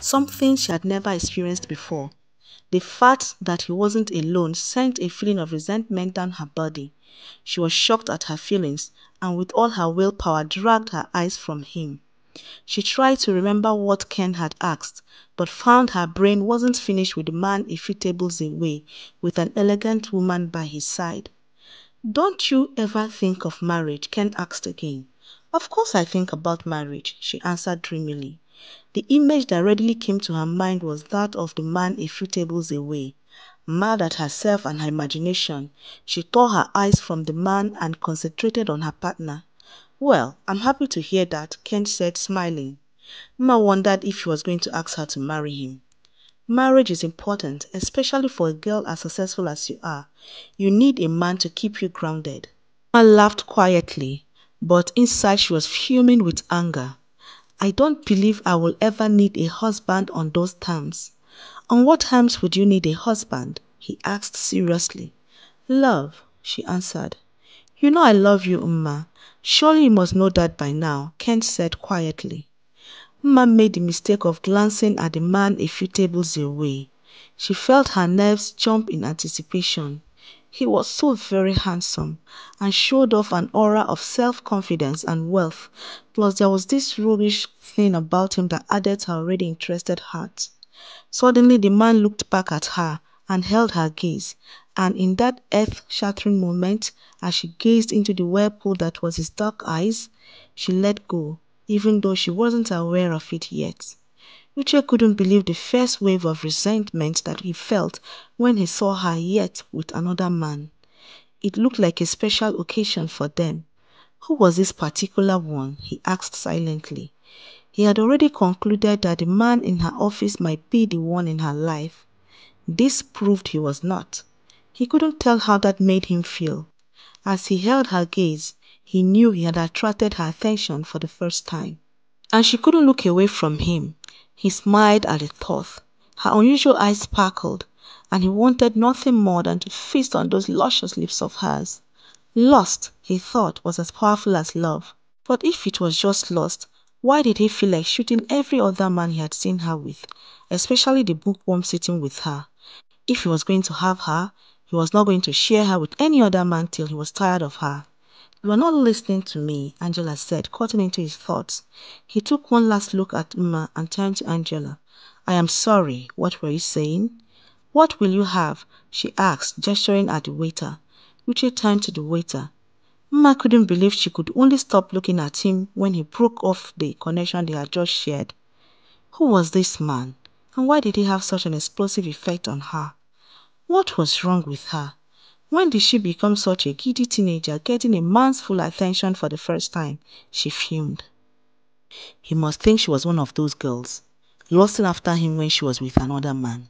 something she had never experienced before. The fact that he wasn't alone sent a feeling of resentment down her body. She was shocked at her feelings and with all her willpower dragged her eyes from him. She tried to remember what Ken had asked, but found her brain wasn't finished with the man a few tables away with an elegant woman by his side. "Don't you ever think of marriage?" Ken asked again. "Of course I think about marriage," she answered dreamily. The image that readily came to her mind was that of the man a few tables away. Mad at herself and her imagination, she tore her eyes from the man and concentrated on her partner. "Well, I'm happy to hear that," Ken said, smiling. Mma wondered if he was going to ask her to marry him. Marriage is important, especially for a girl as successful as you are. You need a man to keep you grounded. Mma laughed quietly, but inside she was fuming with anger. I don't believe I will ever need a husband on those terms. On what terms would you need a husband? he asked seriously. Love, she answered. You know I love you, Mma. Surely you must know that by now, Ken said quietly. Mma made the mistake of glancing at the man a few tables away. She felt her nerves jump in anticipation. He was so very handsome and showed off an aura of self-confidence and wealth, plus there was this roguish thing about him that added to her already interested heart. Suddenly the man looked back at her and held her gaze, and in that earth-shattering moment, as she gazed into the whirlpool that was his dark eyes, she let go, even though she wasn't aware of it yet. Uche couldn't believe the first wave of resentment that he felt when he saw her yet with another man. It looked like a special occasion for them. Who was this particular one? he asked silently. He had already concluded that the man in her office might be the one in her life. This proved he was not. He couldn't tell how that made him feel. As he held her gaze, he knew he had attracted her attention for the first time. And she couldn't look away from him. He smiled at the thought. Her unusual eyes sparkled, and he wanted nothing more than to feast on those luscious lips of hers. Lust, he thought, was as powerful as love. But if it was just lust, why did he feel like shooting every other man he had seen her with, especially the bookworm sitting with her? If he was going to have her, he was not going to share her with any other man till he was tired of her. You are not listening to me, Angela said, cutting into his thoughts. He took one last look at Mma and turned to Angela. I am sorry. What were you saying? What will you have? she asked, gesturing at the waiter. Uche turned to the waiter. Mma couldn't believe she could only stop looking at him when he broke off the connection they had just shared. Who was this man? And why did he have such an explosive effect on her? What was wrong with her? When did she become such a giddy teenager getting a man's full attention for the first time? She fumed. He must think she was one of those girls, lusting after him when she was with another man.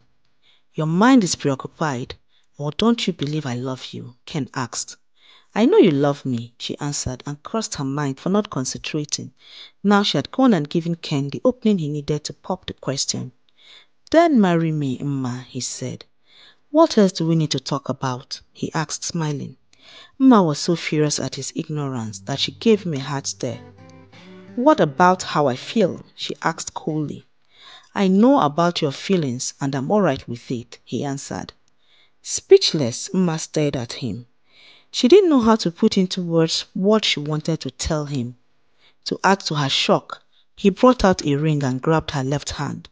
Your mind is preoccupied, or don't you believe I love you? Ken asked. I know you love me, she answered and cursed her mind for not concentrating. Now she had gone and given Ken the opening he needed to pop the question. Then marry me, Mma, he said. What else do we need to talk about? he asked, smiling. Mma was so furious at his ignorance that she gave him a hard stare. What about how I feel? she asked coldly. I know about your feelings and I'm alright with it, he answered. Speechless, Mma stared at him. She didn't know how to put into words what she wanted to tell him. To add to her shock, he brought out a ring and grabbed her left hand.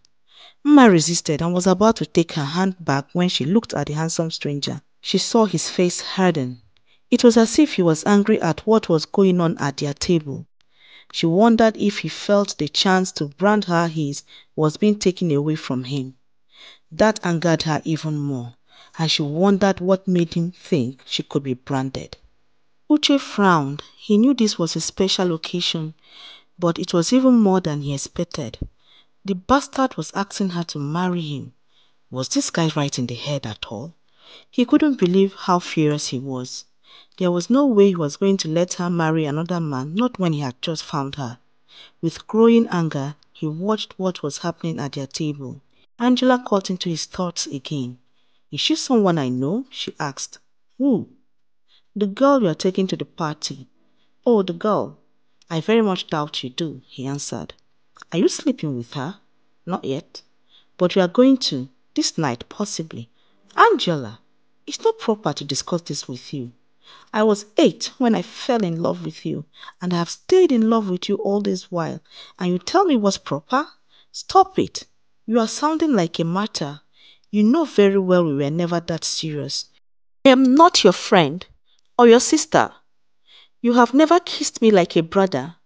Mma resisted and was about to take her hand back when she looked at the handsome stranger. She saw his face harden. It was as if he was angry at what was going on at their table. She wondered if he felt the chance to brand her his was being taken away from him. That angered her even more, and she wondered what made him think she could be branded. Uche frowned. He knew this was a special occasion, but it was even more than he expected. The bastard was asking her to marry him. Was this guy right in the head at all? He couldn't believe how furious he was. There was no way he was going to let her marry another man, not when he had just found her. With growing anger, he watched what was happening at their table. Angela caught into his thoughts again. Is she someone I know? she asked. Who? The girl you are taking to the party. Oh, the girl. I very much doubt you do, he answered. Are you sleeping with her? Not yet. But we are going to, this night possibly. Angela, it's not proper to discuss this with you. I was eight when I fell in love with you, and I have stayed in love with you all this while, and you tell me what's proper? Stop it. You are sounding like a martyr. You know very well we were never that serious. I am not your friend or your sister. You have never kissed me like a brother.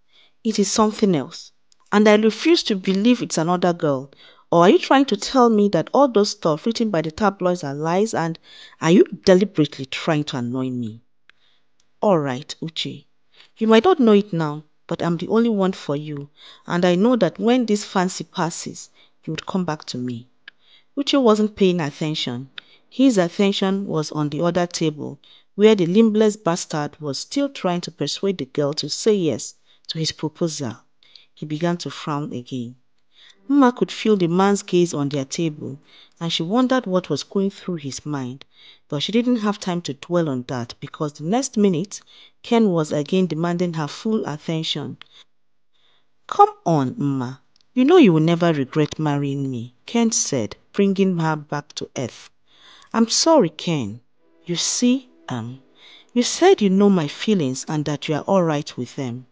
It is something else. And I refuse to believe it's another girl. Or are you trying to tell me that all those stuff written by the tabloids are lies and are you deliberately trying to annoy me? Alright, Uche. You might not know it now, but I'm the only one for you. And I know that when this fancy passes, you would come back to me. Uche wasn't paying attention. His attention was on the other table, where the limbless bastard was still trying to persuade the girl to say yes to his proposal. He began to frown again. Mma could feel the man's gaze on their table, and she wondered what was going through his mind. But she didn't have time to dwell on that because the next minute Ken was again demanding her full attention. Come on, Mma. You know you will never regret marrying me, Ken said, bringing her back to earth. I'm sorry, Ken. You see, um, you said you know my feelings and that you are all right with them.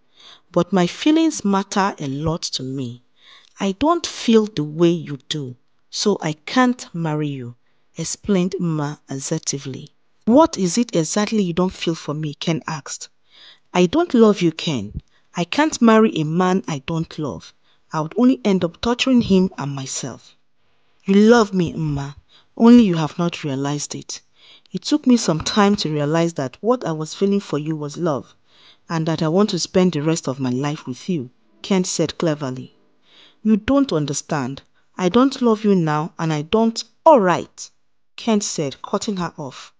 But my feelings matter a lot to me. I don't feel the way you do, so I can't marry you, explained Mma assertively. What is it exactly you don't feel for me? Ken asked. I don't love you, Ken. I can't marry a man I don't love. I would only end up torturing him and myself. You love me, Mma, only you have not realized it. It took me some time to realize that what I was feeling for you was love, and that I want to spend the rest of my life with you, Ken said cleverly. You don't understand. I don't love you now, and I don't. All right, Ken said, cutting her off.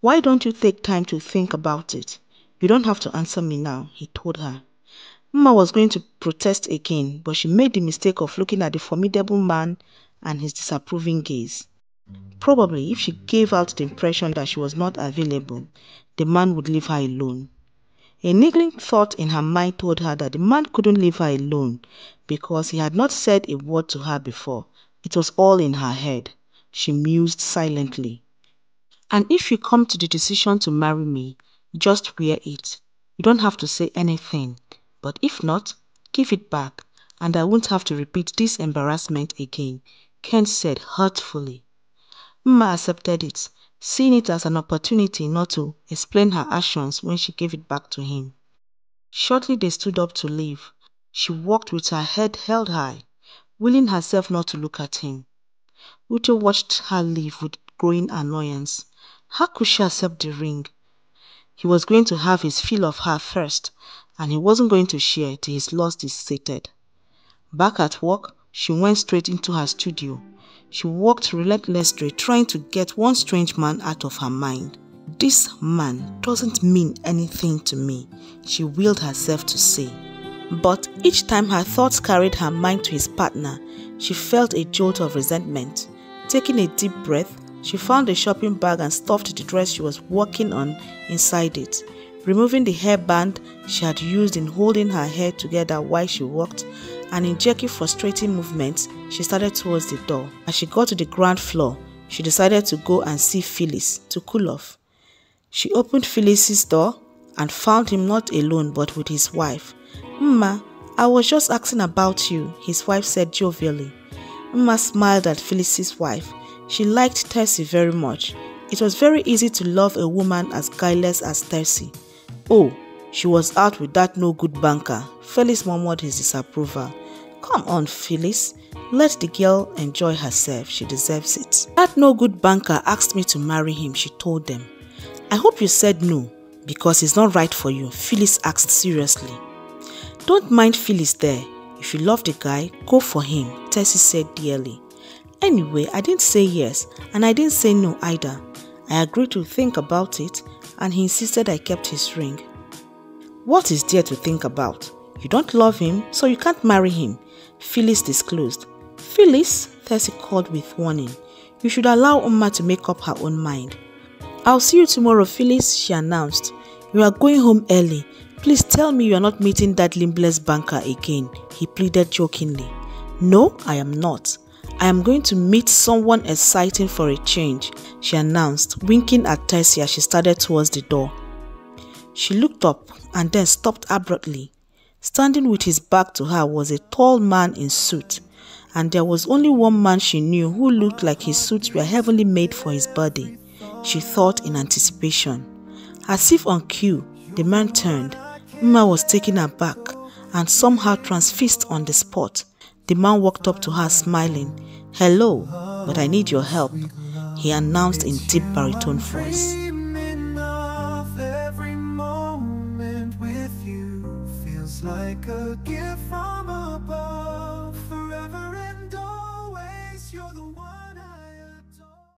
Why don't you take time to think about it? You don't have to answer me now, he told her. Mma was going to protest again, but she made the mistake of looking at the formidable man and his disapproving gaze. Probably if she gave out the impression that she was not available, the man would leave her alone. A niggling thought in her mind told her that the man couldn't leave her alone because he had not said a word to her before. It was all in her head. She mused silently. And if you come to the decision to marry me, just wear it. You don't have to say anything. But if not, give it back, and I won't have to repeat this embarrassment again, Ken said hurtfully. Mma accepted it, seeing it as an opportunity not to explain her actions when she gave it back to him. Shortly they stood up to leave. She walked with her head held high, willing herself not to look at him. Uche watched her leave with growing annoyance. How could she accept the ring? He was going to have his fill of her first, and he wasn't going to share it till his lust is sated. Back at work, she went straight into her studio. She worked relentlessly trying to get one strange man out of her mind. This man doesn't mean anything to me, she willed herself to say. But each time her thoughts carried her mind to his partner, she felt a jolt of resentment. Taking a deep breath, she found a shopping bag and stuffed the dress she was working on inside it. Removing the hairband she had used in holding her hair together while she walked, and in jerky frustrating movements, she started towards the door. As she got to the ground floor, she decided to go and see Phyllis to cool off. She opened Phyllis's door and found him not alone but with his wife. Mma, I was just asking about you, his wife said jovially. Mma smiled at Phyllis's wife. She liked Tercy very much. It was very easy to love a woman as guileless as Tercy. Oh, she was out with that no-good banker. Phyllis murmured his disapproval. Come on, Phyllis. Let the girl enjoy herself. She deserves it. That no-good banker asked me to marry him, she told them. I hope you said no, because it's not right for you, Phyllis asked seriously. Don't mind Phyllis there. If you love the guy, go for him, Tercy said dearly. Anyway, I didn't say yes, and I didn't say no either. I agreed to think about it, and he insisted I kept his ring. What is there to think about? You don't love him, so you can't marry him, Phyllis disclosed. Phyllis, Tercy called with warning. You should allow Mma to make up her own mind. I'll see you tomorrow, Phyllis, she announced. You are going home early. Please tell me you are not meeting that limbless banker again, he pleaded jokingly. No, I am not. I am going to meet someone exciting for a change, she announced, winking at Tessie as she started towards the door. She looked up and then stopped abruptly. Standing with his back to her was a tall man in suit, and there was only one man she knew who looked like his suits were heavily made for his body, she thought in anticipation. As if on cue, the man turned. Mma was taken aback and somehow transfixed on the spot. The man walked up to her smiling. Hello, but I need your help, he announced in deep baritone voice.